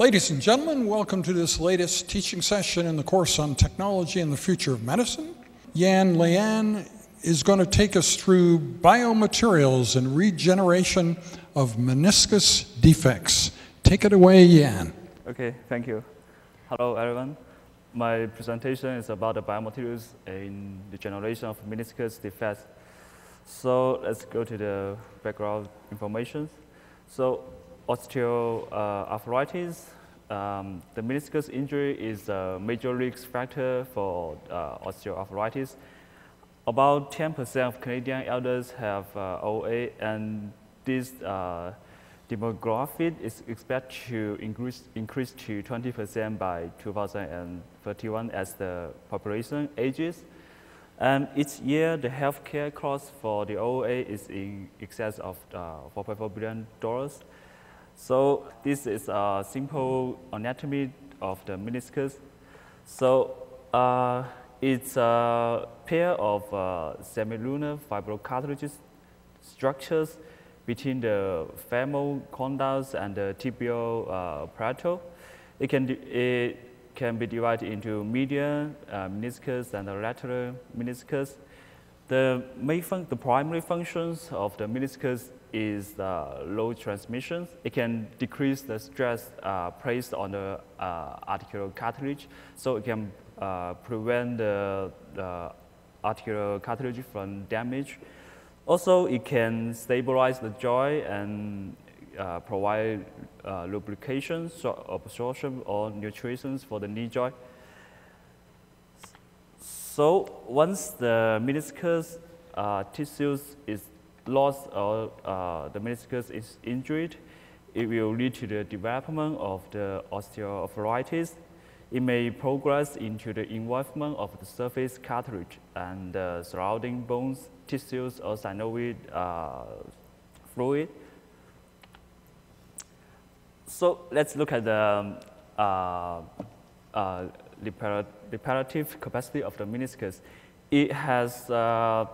Ladies and gentlemen, welcome to this latest teaching session in the course on technology and the future of medicine. Yan Liang is going to take us through biomaterials and regeneration of meniscus defects. Take it away, Yan. Okay, thank you. Hello, everyone. My presentation is about the biomaterials in the generation of meniscus defects. So let's go to the background information. So osteoarthritis, um, the meniscus injury is a major risk factor for uh, osteoarthritis. About 10% of Canadian elders have uh, OA, and this uh, demographic is expected to increase, increase to 20% by 2031 as the population ages. And each year, the healthcare cost for the OA is in excess of uh, $4.4 billion. So this is a simple anatomy of the meniscus. So uh, it's a pair of uh, semilunar fibrocartilage structures between the femoral condyles and the tibial uh, plateau. It can, it can be divided into medial uh, meniscus and the lateral meniscus. The, main the primary functions of the meniscus is low transmission. It can decrease the stress uh, placed on the uh, articular cartilage, so it can uh, prevent the, the articular cartilage from damage. Also, it can stabilize the joint and uh, provide uh, lubrication, so absorption or nutrition for the knee joint. So once the meniscus uh, tissues is lost or uh, the meniscus is injured, it will lead to the development of the osteoarthritis. It may progress into the involvement of the surface cartilage and the surrounding bones, tissues, or synovial uh, fluid. So let's look at the uh, uh, reparative capacity of the meniscus. It has uh,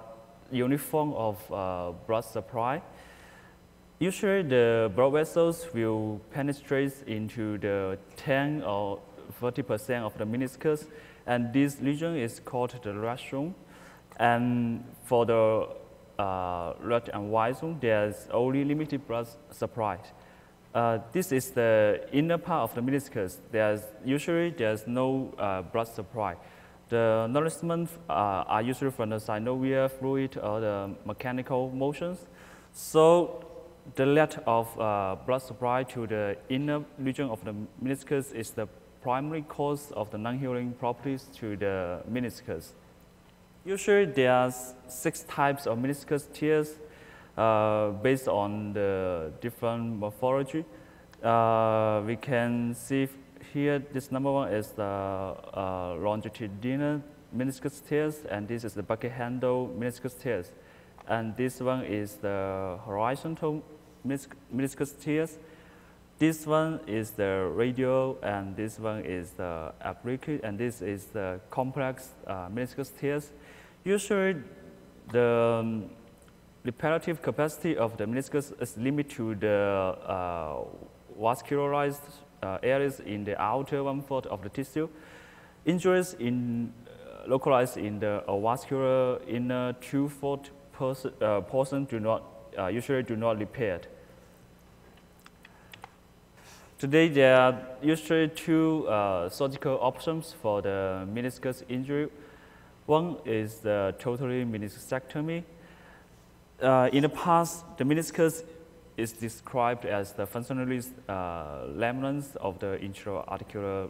uniform of uh, blood supply. Usually the blood vessels will penetrate into the 10 or 40% of the meniscus, and this region is called the zone. And for the uh, red and white zone, there's only limited blood supply. Uh, this is the inner part of the meniscus. There's usually there's no uh, blood supply. The nourishment uh, are usually from the synovial fluid or the mechanical motions. So the lack of uh, blood supply to the inner region of the meniscus is the primary cause of the non-healing properties to the meniscus. Usually there are six types of meniscus tears uh, based on the different morphology. Uh, we can see here, this number one is the uh, longitudinal meniscus tears, and this is the bucket handle meniscus tears. And this one is the horizontal meniscus tears. This one is the radial, and this one is the oblique, and this is the complex uh, meniscus tears. Usually, the um, reparative capacity of the meniscus is limited to the uh, vascularized areas in the outer one-fourth of the tissue. Injuries in, uh, localized in the uh, vascular inner two-fourth uh, portion do not, uh, usually do not repair. Today, there are usually two uh, surgical options for the meniscus injury. One is the totally meniscectomy. Uh, in the past, the meniscus is described as the functionally uh, remnants of the intra-articular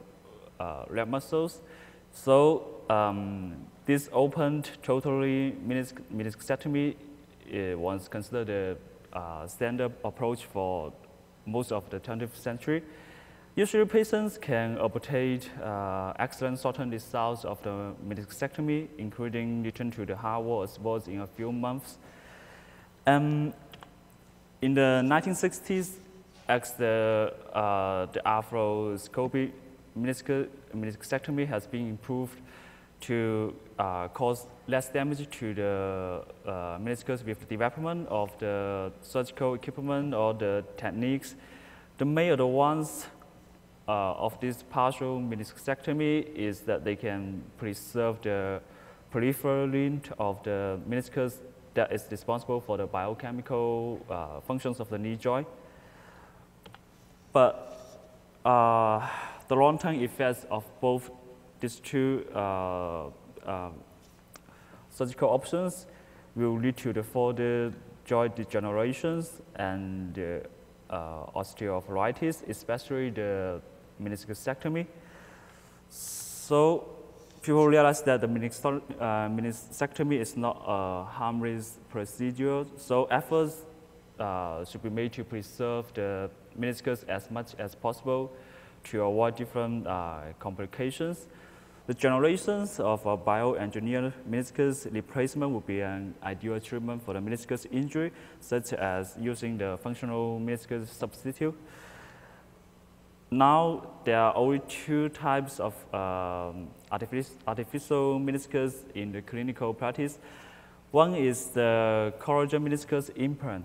uh, leg muscles. So um, this opened totally menisc meniscectomy uh, was considered the uh, standard approach for most of the 20th century. Usually patients can obtain uh, excellent short-term results of the meniscectomy, including return to the hard work as in a few months. Um, in the 1960s, as the, uh, the arthroscopic meniscectomy has been improved to uh, cause less damage to the uh, meniscus with the development of the surgical equipment or the techniques. The main advance uh, of this partial meniscectomy is that they can preserve the peripheral limb of the meniscus that is responsible for the biochemical uh, functions of the knee joint. But uh, the long-term effects of both these two uh, uh, surgical options will lead to the further joint degenerations and uh, osteoarthritis, especially the meniscectomy. So people realize that the meniscectomy is not a harmless procedure, so efforts uh, should be made to preserve the meniscus as much as possible to avoid different uh, complications. The generations of a bioengineered meniscus replacement would be an ideal treatment for the meniscus injury, such as using the functional meniscus substitute. Now, there are only two types of um, artificial meniscus in the clinical practice. One is the collagen meniscus implant.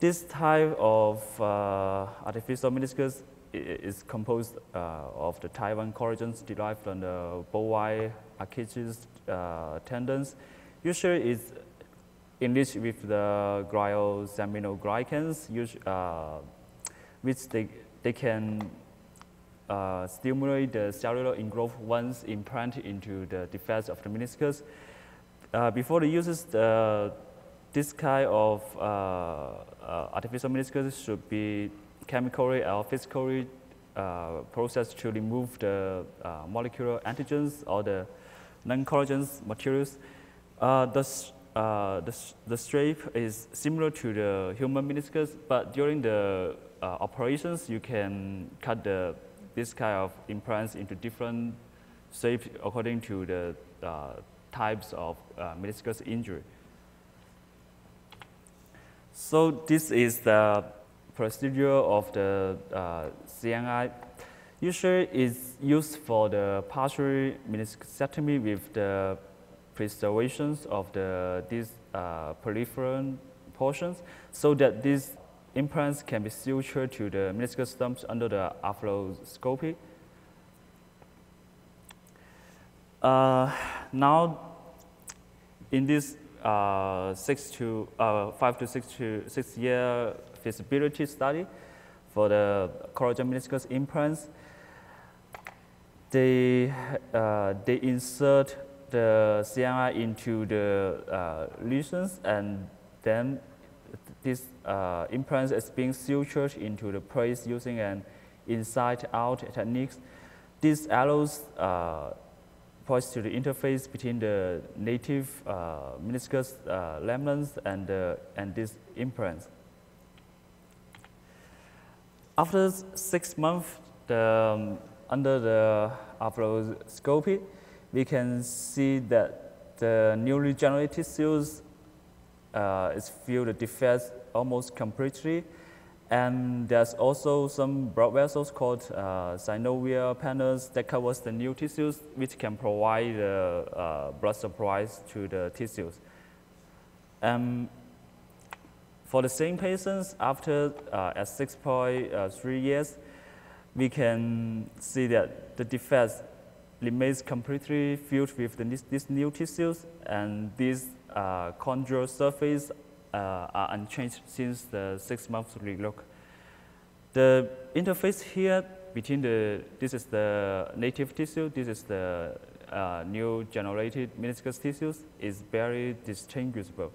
This type of uh, artificial meniscus is composed uh, of the type I collagens derived from the bovine Achilles uh, tendons. Usually it's enriched with the glycosaminoglycans, uh, which they, they can uh, stimulate the cellular ingrowth once implanted into the defects of the meniscus. Uh, before the uses, the, this kind of uh, artificial meniscus should be chemically or physically uh, process to remove the uh, molecular antigens or the non-collagen materials. Uh, the, uh, the, the, shape is similar to the human meniscus, but during the uh, operations, you can cut the, this kind of implants into different shapes according to the uh, types of meniscus injury. So this is the procedure of the uh, CMI usually is used for the partial meniscectomy with the preservations of the, these uh, peripheral portions so that these implants can be sutured to the meniscus stumps under the arthroscopy. Uh, now, in this uh, six to uh, five to six to six year feasibility study for the collagen meniscus implants. They, uh, they insert the CMI into the uh, lesions and then this uh, implants is being sutured into the place using an inside-out technique. This allows uh, points to the interface between the native uh, meniscus uh, and, uh, and these implants. After six months, the, um, under the arthroscopy, we can see that the newly generated cells uh, filled with defects almost completely. And there's also some blood vessels called uh, synovial pannus that covers the new tissues, which can provide the uh, blood supplies to the tissues. Um, for the same patients, after uh, at 6.3 uh, years, we can see that the defects remains completely filled with the, these new tissues, and these uh, chondral surface uh, are unchanged since the six months relook. The interface here between the, this is the native tissue, this is the uh, new generated meniscus tissues, is very distinguishable.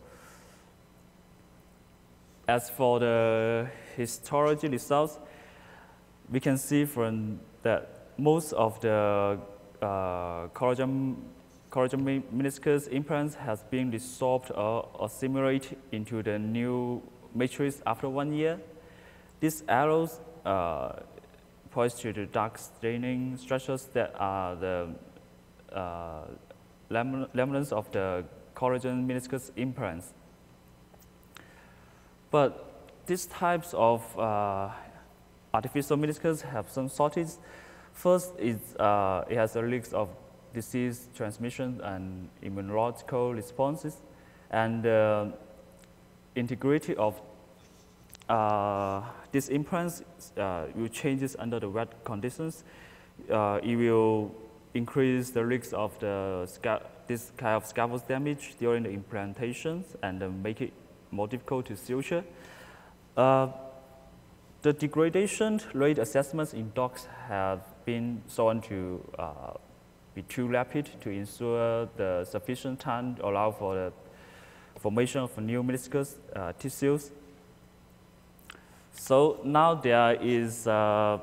As for the histology results, we can see from that most of the collagen, collagen meniscus implants has been resolved or assimilated into the new matrix after one year. These arrows uh, point to the dark staining structures that are the uh, lamins of the collagen meniscus implants. But these types of uh, artificial meniscus have some shortages. First, is, uh, it has a risk of disease transmission and immunological responses, and uh, integrity of uh, this implants uh, will changes under the wet conditions. Uh, it will increase the risk of the this kind of scaffold damage during the implantations and make it more difficult to suture. Uh, the degradation rate assessments in dogs have been shown to uh, be too rapid to ensure the sufficient time to allow for the formation of new meniscus uh, tissues. So now there is uh,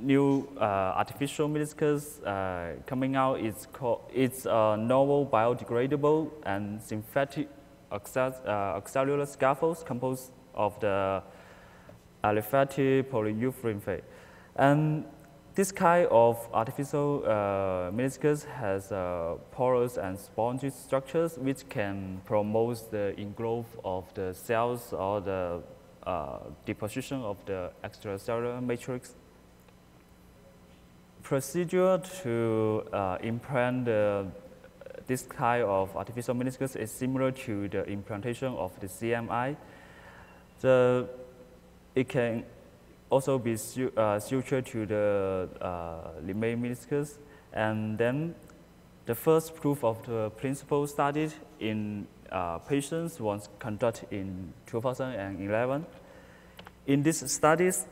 new uh, artificial meniscus uh, coming out. It's, called, it's a novel biodegradable and synthetic acellular uh, scaffolds composed of the aliphatic polyurethane. And this kind of artificial uh, meniscus has uh, porous and spongy structures which can promote the ingrowth of the cells or the uh, deposition of the extracellular matrix. Procedure to uh, implant the, this kind of artificial meniscus is similar to the implantation of the CMI. The, it can also be uh, sutured to the uh, lemay meniscus. And then the first proof of the principle studied in uh, patients was conducted in 2011. In these studies,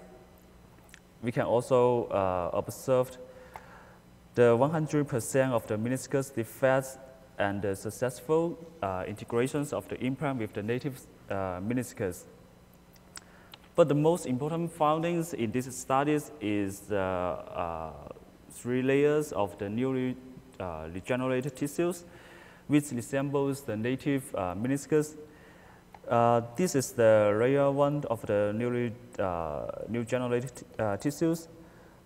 we can also uh, observe the 100% of the meniscus defects and the successful uh, integrations of the implant with the native uh, meniscus. But the most important findings in these studies is the uh, three layers of the newly uh, regenerated tissues, which resembles the native uh, meniscus. Uh, this is the layer one of the newly uh, new generated uh, tissues.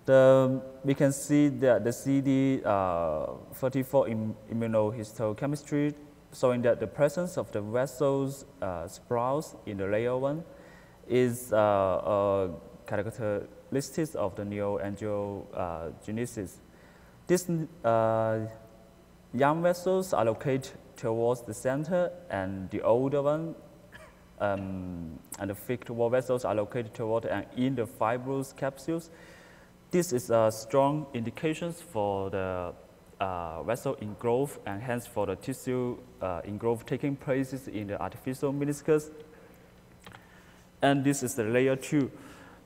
The, we can see that the CD34 im immunohistochemistry showing that the presence of the vessels sprouts in the layer one is uh, a characteristic of the neoangiogenesis. These uh, young vessels are located towards the center and the older one um, and the thick wall vessels are located toward and in the fibrous capsules. This is a strong indication for the uh, vessel ingrowth and hence for the tissue uh, ingrowth taking place in the artificial meniscus and this is the layer two.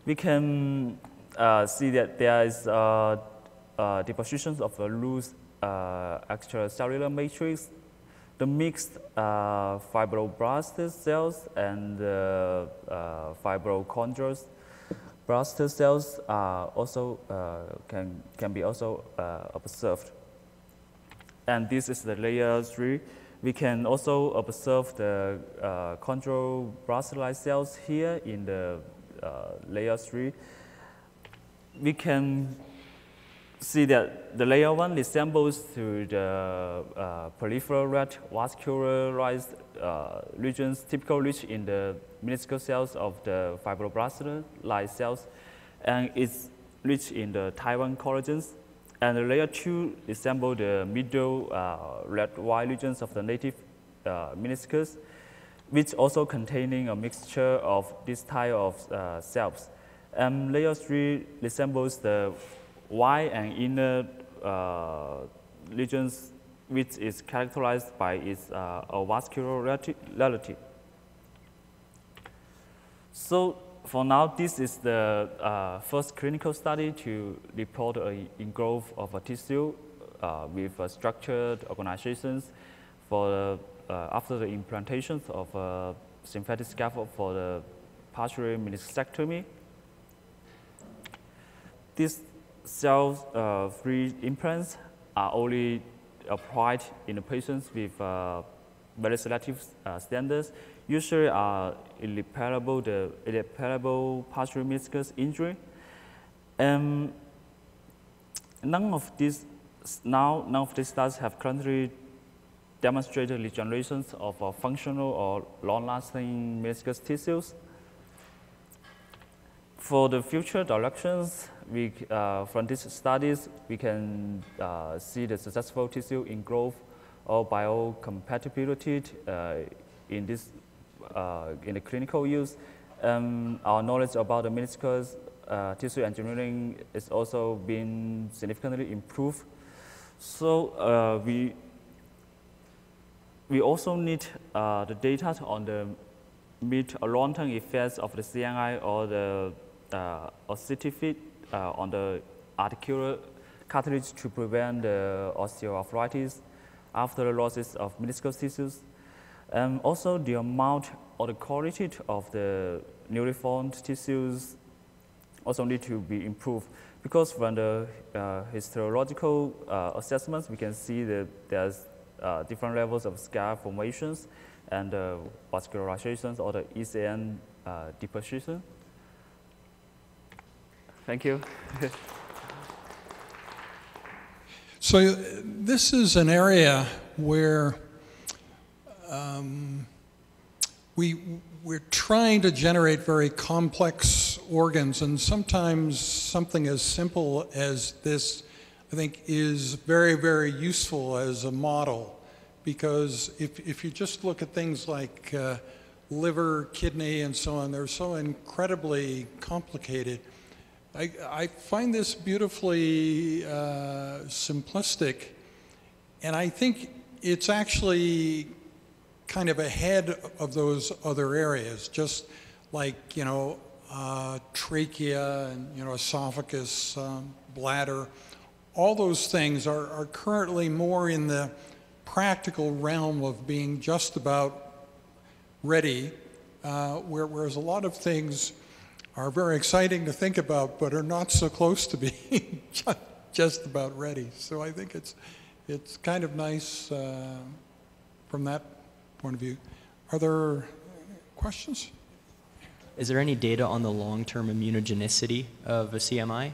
We can uh, see that there is uh, uh, depositions of a loose uh, extracellular matrix, the mixed uh, fibroblast cells and uh, fibrochondrous blast cells are also can can be also observed. And this is the layer three. We can also observe the uh, chondroblastocyte cells here in the uh, layer 3. We can see that the layer 1 resembles to the uh, peripheral red vascularized uh, regions typically rich in the meniscal cells of the fibroblast-like cells, and it's rich in the I collagens and layer two resembles the middle uh, red-white regions of the native uh, meniscus, which also containing a mixture of this type of uh, cells. And layer three resembles the white and inner uh, regions, which is characterized by its uh, vascularity. So for now, this is the uh, first clinical study to report a ingrowth of a tissue uh, with structured organizations for uh, after the implantations of a synthetic scaffold for the partial meniscectomy. These cell-free uh, implants are only applied in the patients with uh, very selective uh, standards usually are irreparable, the irreparable partial meniscus injury. And none of these, now, none of these studies have currently demonstrated regenerations of uh, functional or long-lasting meniscus tissues. For the future directions, we, uh, from these studies, we can uh, see the successful tissue ingrowth or biocompatibility uh, in this in the clinical use Um, our knowledge about the meniscus uh, tissue engineering is also being significantly improved. So uh, we we also need uh, the data on the mid or long-term effects of the CMI or the uh, uh, on the articular cartilage to prevent the osteoarthritis after the losses of meniscus tissues. Um, also, the amount or the quality of the newly formed tissues also need to be improved because from the uh, histological uh, assessments, we can see that there's uh, different levels of scar formations and uh, vascularizations or the ECM uh, deposition. Thank you. So uh, this is an area where um, we we're trying to generate very complex organs, and sometimes something as simple as this, I think, is very very useful as a model, because if if you just look at things like uh, liver, kidney, and so on, they're so incredibly complicated. I, I find this beautifully uh, simplistic, and I think it's actually kind of ahead of those other areas, just like, you know, uh, trachea and, you know, esophagus, um, bladder. All those things are, are currently more in the practical realm of being just about ready, uh, where, whereas a lot of things are very exciting to think about, but are not so close to being just about ready. So I think it's, it's kind of nice uh, from that point of view. Are there questions? Is there any data on the long-term immunogenicity of a CMI?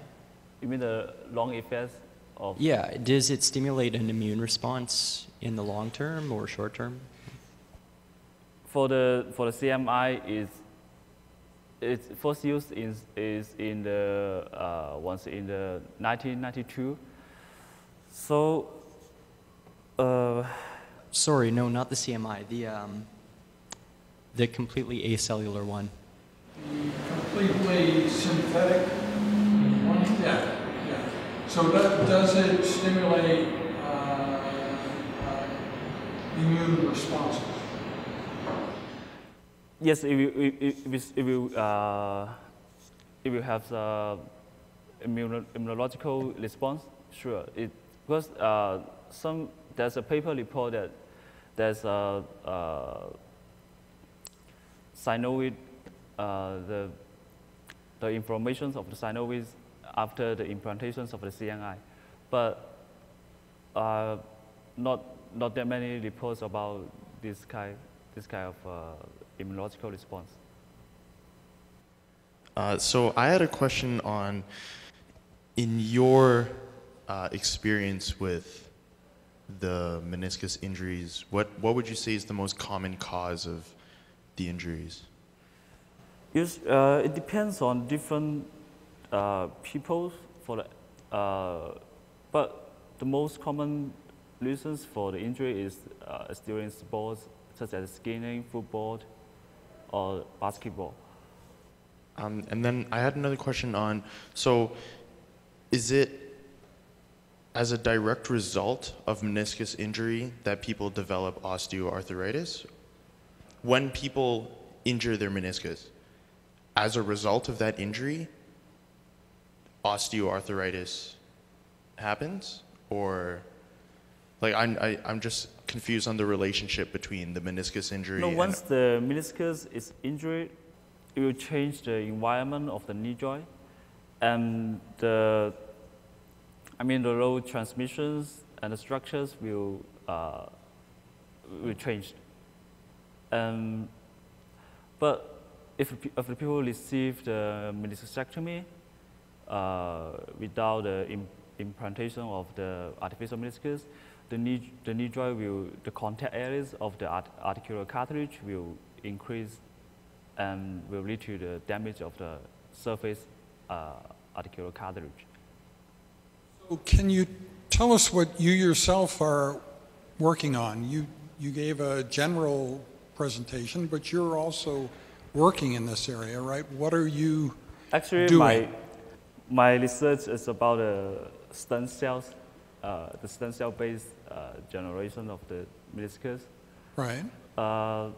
You mean the long effects of? Yeah, does it stimulate an immune response in the long term or short term? For the for the CMI is its first use is, is in the uh, once in the 1992. So. Sorry, no, not the CMI. The um, the completely acellular one. The Completely synthetic one? Yeah, yeah. So does, does it stimulate uh, uh, immune responses? Yes, if you, if, if, if you, uh, if you have the immunological response, sure. It, because uh, some, there's a paper report that there's a, a uh, the, the inflammation of the synovials after the implantations of the CMI. But uh, not, not that many reports about this kind, this kind of uh, immunological response. Uh, so I had a question on, in your uh, experience with the meniscus injuries, what, what would you say is the most common cause of the injuries? Yes, uh, it depends on different uh, people for the, uh, but the most common reasons for the injury is uh, during sports such as skiing, football, or basketball. Um, and then I had another question on, so is it as a direct result of meniscus injury that people develop osteoarthritis? When people injure their meniscus, as a result of that injury, osteoarthritis happens? Or, like, I'm, I, am i am just confused on the relationship between the meniscus injury. No, once the meniscus is injured, it will change the environment of the knee joint, and the, I mean, the low transmissions and the structures will uh, will change. Um, but if, if the people receive the meniscectomy uh, without the implantation of the artificial meniscus, the knee, the knee joint will, the contact areas of the art, articular cartilage will increase and will lead to the damage of the surface uh, articular cartilage. Can you tell us what you yourself are working on? You, you gave a general presentation, but you're also working in this area, right? What are you, Actually, doing? my, my research is about uh, stem cells, uh, the stem cell based uh, generation of the meniscus. right? Uh,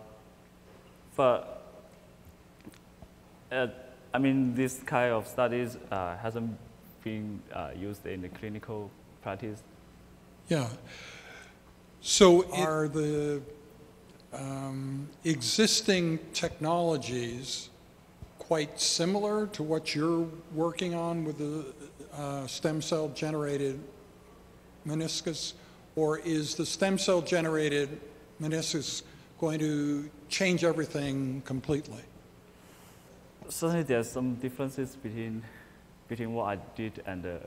but uh, I mean, this kind of studies uh, hasn't been uh, used in the clinical practice. Yeah. So are the um, existing technologies quite similar to what you're working on with the uh, stem cell generated meniscus? Or is the stem cell generated meniscus going to change everything completely? Certainly, there's some differences between between what I did and the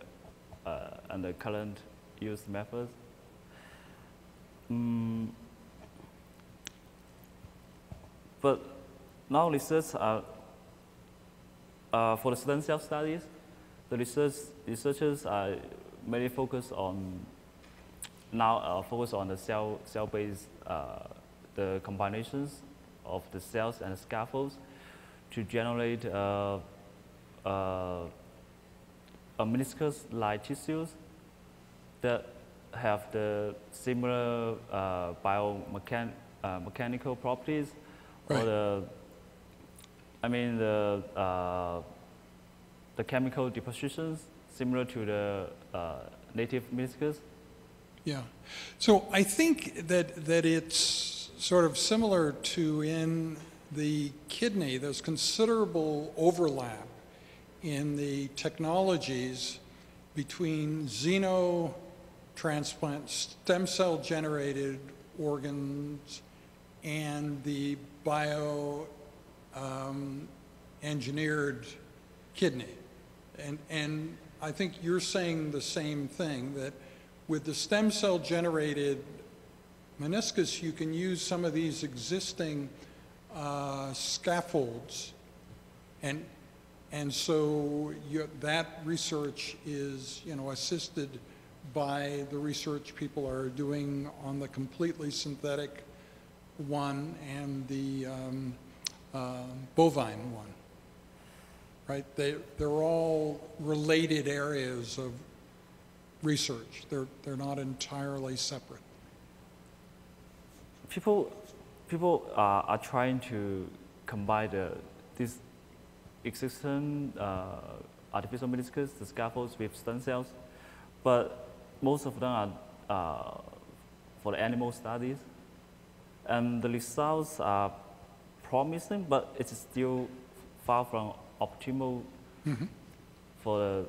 uh, and the current used methods. Mm, but now research are uh, for the stem cell studies, the research researchers are mainly focused on now uh, focus on the cell cell based uh, the combinations of the cells and scaffolds to generate uh, uh, meniscus-like tissues that have the similar uh, biomechan- uh, properties Right. or the, I mean the, uh, the chemical depositions similar to the uh, native meniscus. Yeah. So I think that, that it's sort of similar to in the kidney, there's considerable overlap in the technologies between xenotransplant stem cell generated organs and the bio um, engineered kidney. And, and I think you're saying the same thing, that with the stem cell generated meniscus, you can use some of these existing uh, scaffolds. And, and so you, that research is, you know, assisted by the research people are doing on the completely synthetic one and the um, uh, bovine one. Right? They, they're all related areas of research. They're, they're not entirely separate. people people are, are trying to combine the this existing uh, artificial meniscus, the scaffolds with stem cells, but most of them are uh, for the animal studies, and the results are promising, but it's still far from optimal for the